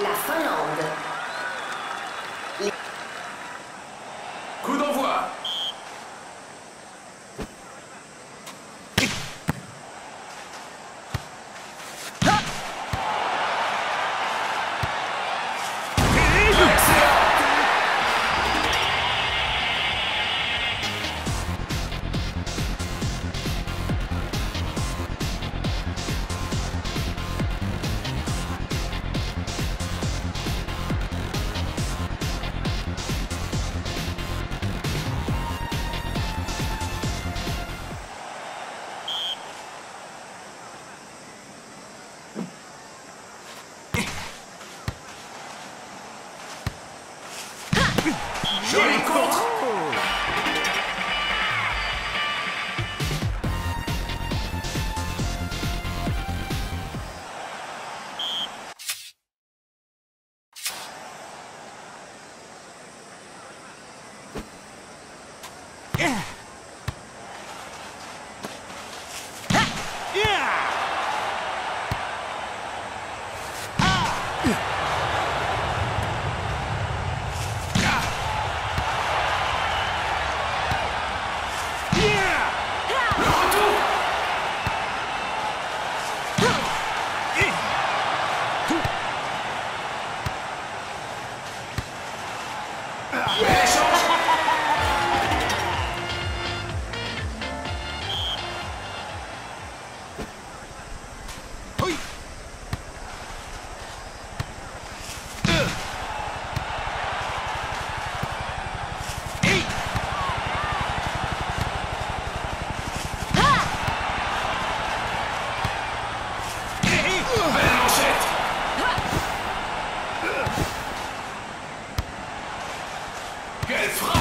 La Finlande. Contre Yeah! Geld frei!